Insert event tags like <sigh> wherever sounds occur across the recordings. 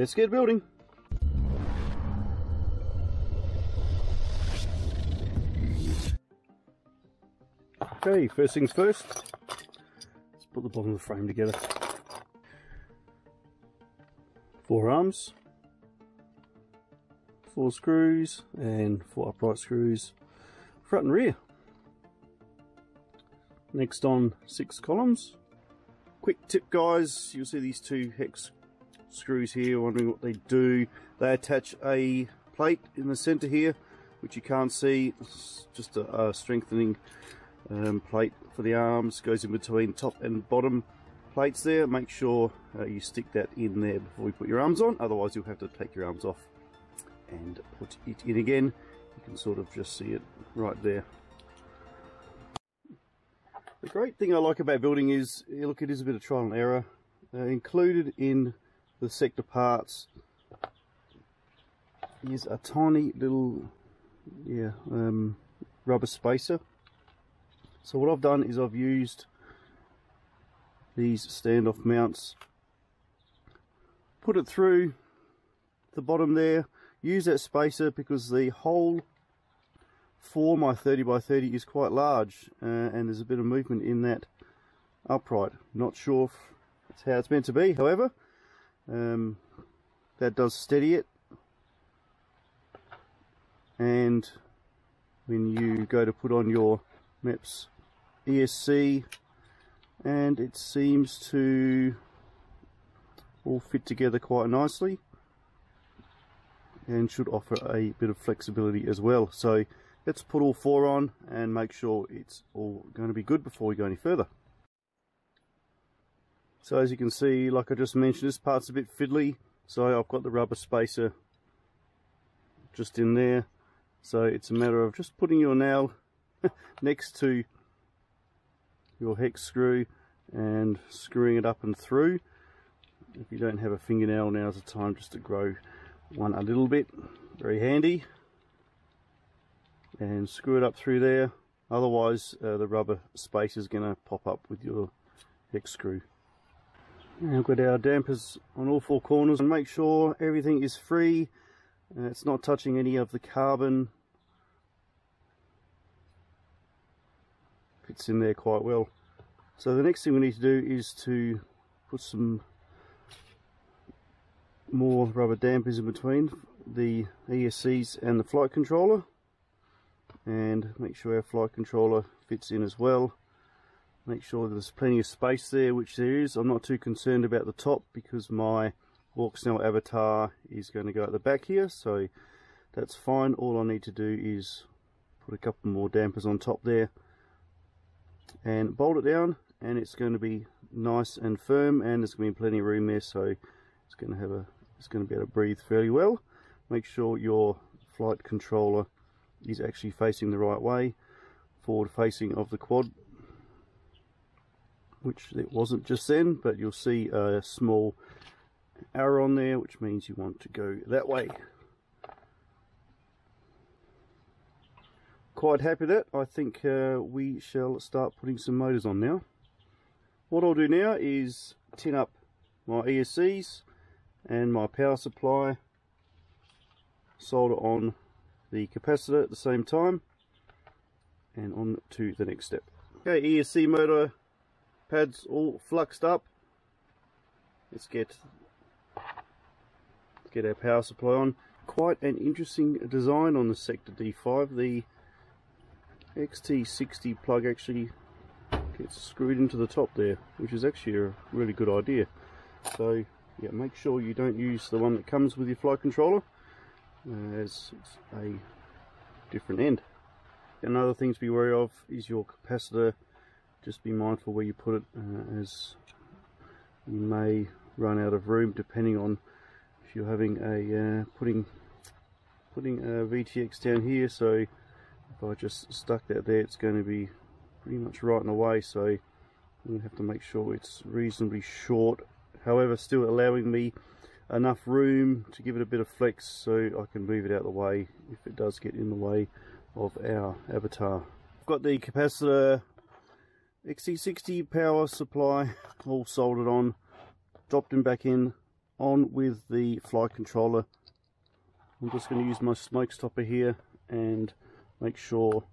Let's get building. Okay, first things first, put the bottom of the frame together. Four arms, four screws, and four upright screws, front and rear. Next on six columns. Quick tip guys, you'll see these two hex screws here, wondering what they do. They attach a plate in the center here, which you can't see. It's just a, a strengthening um, plate for the arms, goes in between top and bottom plates there. Make sure uh, you stick that in there before you put your arms on, otherwise you'll have to take your arms off and put it in again. You can sort of just see it right there. The great thing I like about building is, look, it is a bit of trial and error. Uh, included in the sector parts is a tiny little yeah um, rubber spacer so what I've done is I've used these standoff mounts put it through the bottom there use that spacer because the hole for my 30 by 30 is quite large uh, and there's a bit of movement in that upright. Not sure if that's how it's meant to be however um, that does steady it. And when you go to put on your MEPS ESC and it seems to all fit together quite nicely and should offer a bit of flexibility as well so let's put all four on and make sure it's all going to be good before we go any further so as you can see, like I just mentioned, this part's a bit fiddly. So I've got the rubber spacer just in there. So it's a matter of just putting your nail <laughs> next to your hex screw and screwing it up and through. If you don't have a fingernail, now's the time just to grow one a little bit. Very handy. And screw it up through there. Otherwise, uh, the rubber space is going to pop up with your hex screw. Now we've got our dampers on all four corners and make sure everything is free and it's not touching any of the carbon. Fits in there quite well. So the next thing we need to do is to put some more rubber dampers in between the ESCs and the flight controller and make sure our flight controller fits in as well. Make sure there's plenty of space there which there is. I'm not too concerned about the top because my walk avatar is going to go at the back here so that's fine. All I need to do is put a couple more dampers on top there and bolt it down and it's going to be nice and firm and there's going to be plenty of room there so it's going to have a it's going to be able to breathe fairly well make sure your flight controller is actually facing the right way forward facing of the quad which it wasn't just then, but you'll see a small arrow on there, which means you want to go that way. Quite happy with that. I think uh, we shall start putting some motors on now. What I'll do now is tin up my ESCs and my power supply, solder on the capacitor at the same time, and on to the next step. Okay, ESC motor pads all fluxed up. Let's get get our power supply on. Quite an interesting design on the Sector D5. The XT60 plug actually gets screwed into the top there, which is actually a really good idea. So yeah, make sure you don't use the one that comes with your flight controller, uh, as it's a different end. Another thing to be wary of is your capacitor just be mindful where you put it uh, as you may run out of room depending on if you're having a uh, putting putting a VTX down here so if I just stuck that there it's going to be pretty much right in the way so I'm going to have to make sure it's reasonably short however still allowing me enough room to give it a bit of flex so I can move it out of the way if it does get in the way of our avatar. I've got the capacitor XT60 power supply all soldered on, dropped him back in, on with the flight controller. I'm just going to use my smoke stopper here and make sure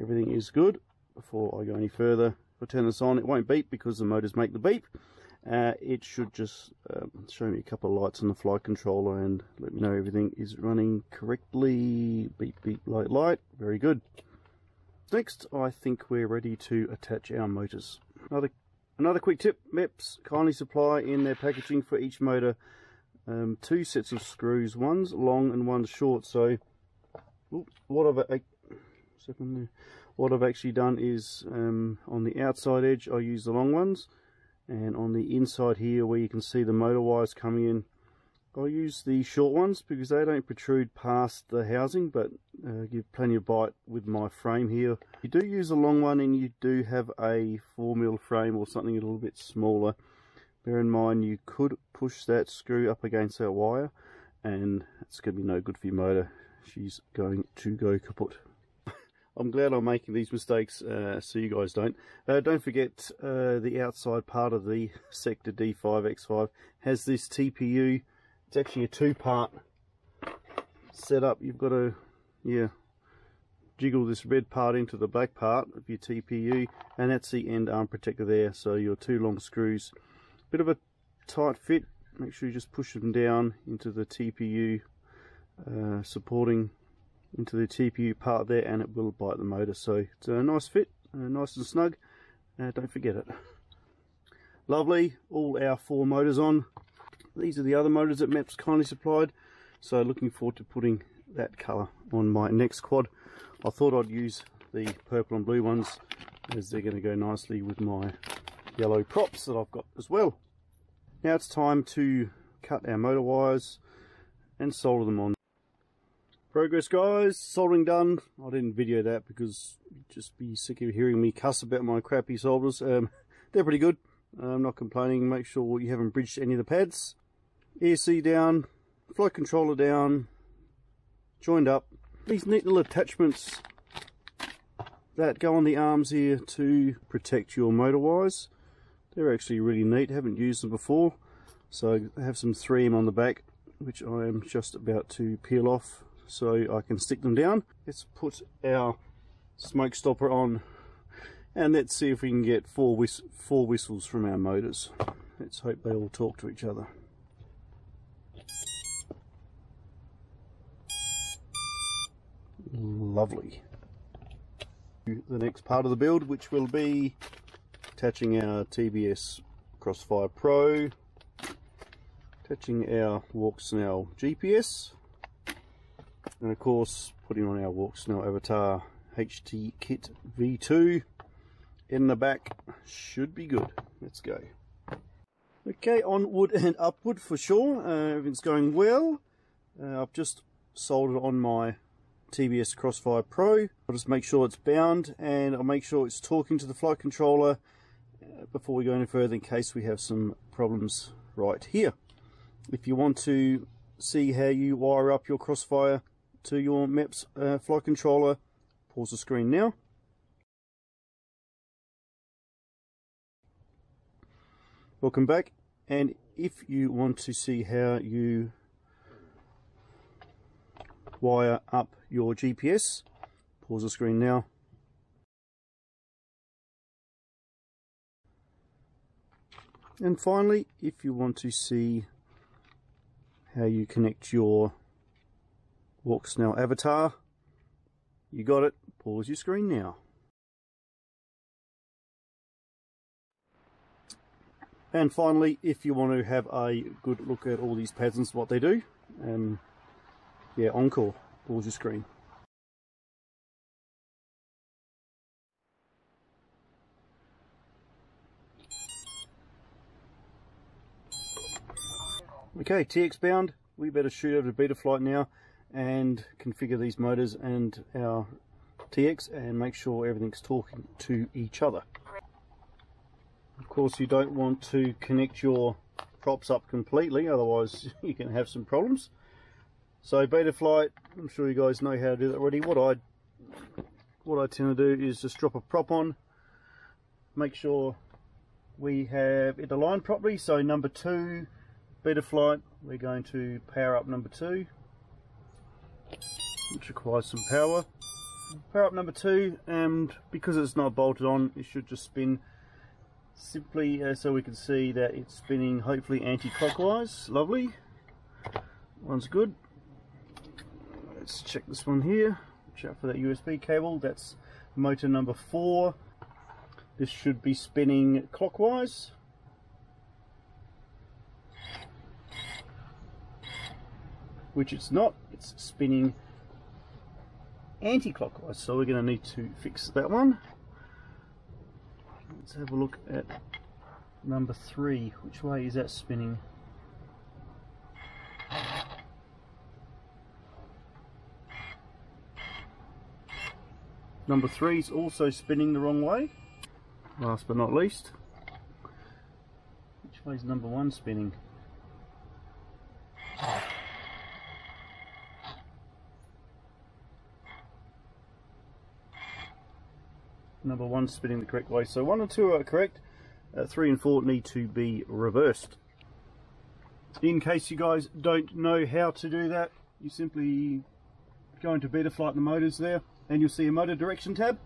everything is good before I go any further. If I turn this on it won't beep because the motors make the beep. Uh, it should just um, show me a couple of lights on the flight controller and let me know everything is running correctly. Beep beep light light, very good. Next I think we're ready to attach our motors. Another another quick tip, MEPS kindly supply in their packaging for each motor um, two sets of screws, one's long and one's short so what I've what I've actually done is um, on the outside edge I use the long ones and on the inside here where you can see the motor wires coming in I'll use the short ones because they don't protrude past the housing but uh, give plenty of bite with my frame here. You do use a long one and you do have a 4mm frame or something a little bit smaller. Bear in mind you could push that screw up against that wire and it's going to be no good for your motor. She's going to go kaput. <laughs> I'm glad I'm making these mistakes uh, so you guys don't. Uh, don't forget uh, the outside part of the <laughs> Sector D5X5 has this TPU. It's actually a two-part setup. You've got to, yeah, jiggle this red part into the black part of your TPU and that's the end arm protector there. So your two long screws. Bit of a tight fit. Make sure you just push them down into the TPU uh, supporting into the TPU part there and it will bite the motor. So it's a nice fit uh, nice and snug. Uh, don't forget it. Lovely all our four motors on. These are the other motors that MEPS kindly supplied. So looking forward to putting that colour on my next quad. I thought I'd use the purple and blue ones as they're going to go nicely with my yellow props that I've got as well. Now it's time to cut our motor wires and solder them on Progress guys, soldering done. I didn't video that because you'd just be sick of hearing me cuss about my crappy solders. Um, <laughs> they're pretty good. I'm not complaining. Make sure you haven't bridged any of the pads. ESC down, flight controller down, joined up. These neat little attachments that go on the arms here to protect your motor wires. They're actually really neat. Haven't used them before. So I have some 3M on the back which I am just about to peel off so I can stick them down. Let's put our smoke stopper on and let's see if we can get four, whist four whistles from our motors. Let's hope they all talk to each other. Lovely. The next part of the build which will be attaching our TBS Crossfire Pro, attaching our Walksnail GPS, and of course putting on our Walksnail Avatar HD Kit V2 in the back should be good. Let's go. Okay onward and upward for sure. Uh, everything's going well. Uh, I've just soldered on my TBS Crossfire Pro. I'll just make sure it's bound and I'll make sure it's talking to the flight controller uh, before we go any further in case we have some problems right here. If you want to see how you wire up your Crossfire to your MEPS uh, flight controller. Pause the screen now. Welcome back and if you want to see how you wire up your GPS, pause the screen now. And finally, if you want to see how you connect your Walksnail avatar. You got it. Pause your screen now. And finally, if you want to have a good look at all these and what they do, um, yeah, Encore, pause your screen. Okay, TX bound, we better shoot over to Betaflight now and configure these motors and our TX and make sure everything's talking to each other. Of course you don't want to connect your props up completely, otherwise <laughs> you can have some problems. So Betaflight, I'm sure you guys know how to do that already. What I what I tend to do is just drop a prop on, make sure we have it aligned properly. So number two, Betaflight, we're going to power up number two, which requires some power. Power up number two, and because it's not bolted on, it should just spin simply uh, so we can see that it's spinning hopefully anti-clockwise. Lovely. One's good. Let's check this one here. Watch out for that USB cable. That's motor number four. This should be spinning clockwise. Which it's not. It's spinning anti-clockwise. So we're going to need to fix that one. Let's have a look at number three. Which way is that spinning? Number three is also spinning the wrong way. Last but not least, which way is number one spinning? Number one spinning the correct way. So one and two are correct. Uh, three and four need to be reversed. In case you guys don't know how to do that, you simply go into Betaflight the motors there and you'll see a motor direction tab.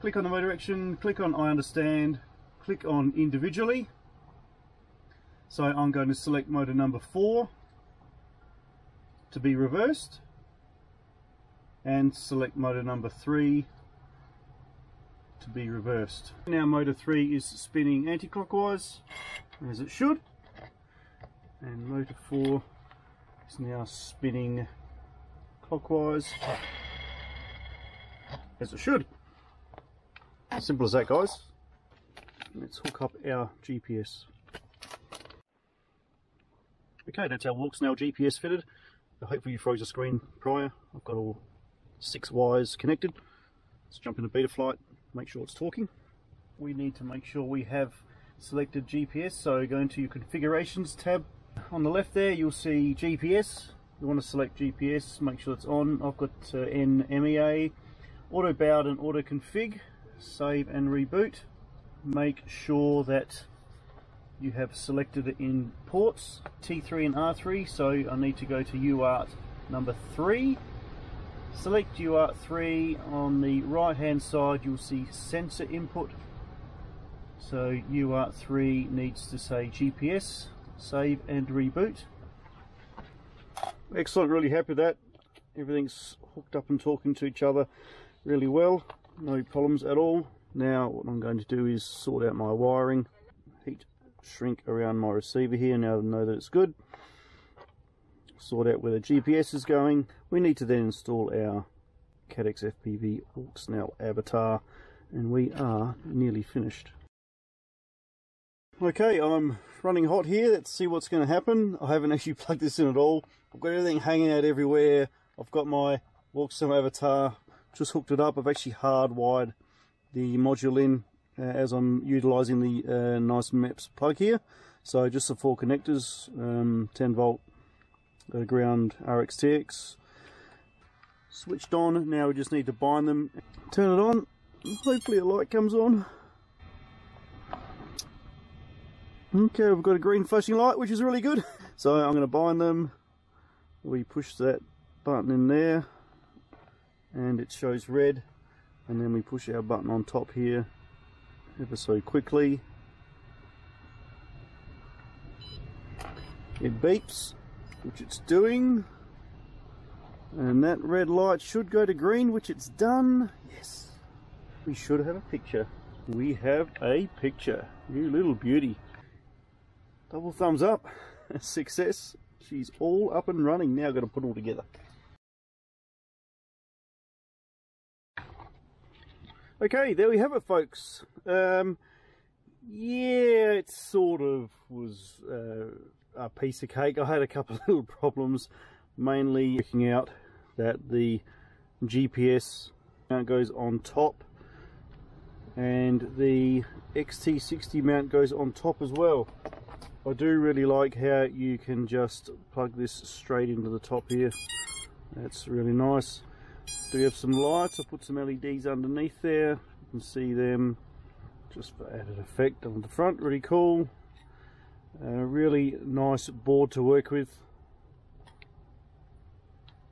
Click on the motor direction, click on I understand, click on individually. So I'm going to select motor number four to be reversed and select motor number three to be reversed. Now motor 3 is spinning anti-clockwise as it should and motor 4 is now spinning clockwise as it should. Simple as that guys. Let's hook up our GPS. Okay, that's our Walksnail GPS fitted. Hopefully you froze the screen prior. I've got all six wires connected. Let's jump into Betaflight, make sure it's talking. We need to make sure we have selected GPS, so go into your configurations tab. On the left there you'll see GPS. You want to select GPS, make sure it's on. I've got uh, NMEA, auto bound and auto config. Save and reboot. Make sure that you have selected it in ports T3 and R3 so I need to go to UART number 3 select UART3 on the right hand side you'll see sensor input. So UART3 needs to say GPS save and reboot. Excellent. Really happy with that. Everything's hooked up and talking to each other really well. No problems at all. Now what I'm going to do is sort out my wiring. Heat shrink around my receiver here now I know that it's good sort out where the GPS is going. We need to then install our CADDX FPV Walksnail avatar and we are nearly finished. Okay I'm running hot here. Let's see what's going to happen. I haven't <laughs> actually plugged this in at all. I've got everything hanging out everywhere. I've got my Walksnail avatar just hooked it up. I've actually hardwired the module in uh, as I'm utilizing the uh, nice MEPS plug here. So just the four connectors, um, 10 volt uh, ground RXTX switched on. Now we just need to bind them, turn it on. Hopefully a light comes on. Okay, we've got a green flashing light, which is really good. <laughs> So I'm going to bind them. We push that button in there and it shows red and then we push our button on top here ever so quickly. It beeps, which it's doing. And that red light should go to green, which it's done. Yes. We should have a picture. We have a picture. You little beauty. Double thumbs up. <laughs> Success. She's all up and running. Now got to put it all together. Okay, there we have it, folks. Um, yeah, it sort of was uh, a piece of cake. I had a couple <laughs> of little problems, mainly working out that the GPS mount goes on top and the XT60 mount goes on top as well. I do really like how you can just plug this straight into the top here. That's really nice. Do have some lights? I put some LEDs underneath there. You can see them just for added effect on the front. Really cool. A really nice board to work with.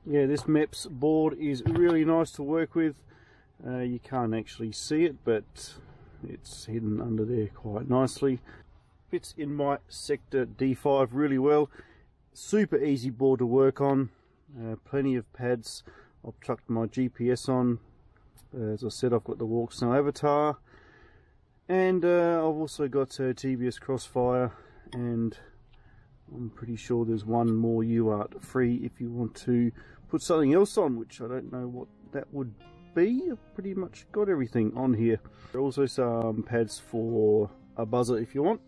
Yeah, this MEPS board is really nice to work with. Uh, you can't actually see it, but it's hidden under there quite nicely fits in my sector D5 really well. Super easy board to work on. Uh, plenty of pads. I've chucked my GPS on. Uh, as I said, I've got the Walksnail Avatar. And uh, I've also got a TBS Crossfire. And I'm pretty sure there's one more UART free if you want to put something else on, which I don't know what that would be. I've pretty much got everything on here. There are also some pads for a buzzer if you want.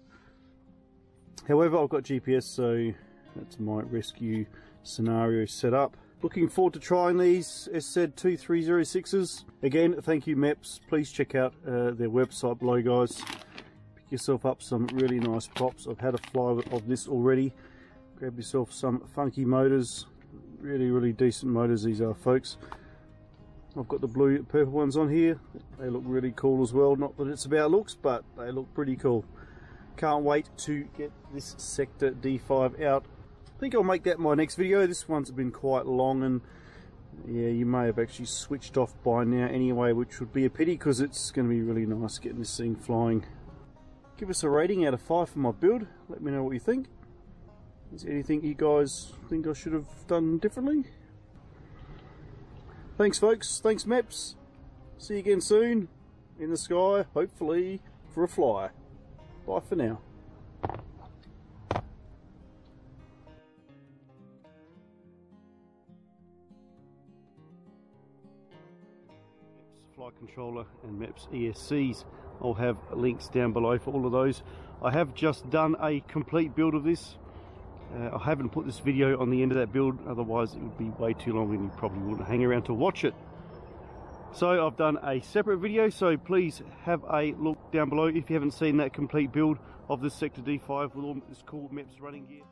However, I've got GPS, so that's my rescue scenario set up. Looking forward to trying these SZ2306s. Again, thank you MEPS. Please check out uh, their website below, guys. Yourself up some really nice props. I've had a fly of this already. Grab yourself some funky motors. Really, really decent motors these are, folks. I've got the blue purple ones on here. They look really cool as well. Not that it's about looks, but they look pretty cool. Can't wait to get this Sector D5 out. I think I'll make that my next video. This one's been quite long and yeah, you may have actually switched off by now anyway, which would be a pity because it's going to be really nice getting this thing flying. Give us a rating out of 5 for my build. Let me know what you think. Is anything you guys think I should have done differently? Thanks folks, thanks MEPS. See you again soon in the sky, hopefully for a fly. Bye for now. Controller and MEPS ESCs. I'll have links down below for all of those. I have just done a complete build of this. Uh, I haven't put this video on the end of that build, otherwise it would be way too long and you probably wouldn't hang around to watch it. So I've done a separate video, so please have a look down below if you haven't seen that complete build of this Sector D5 with all this cool MEPS running gear.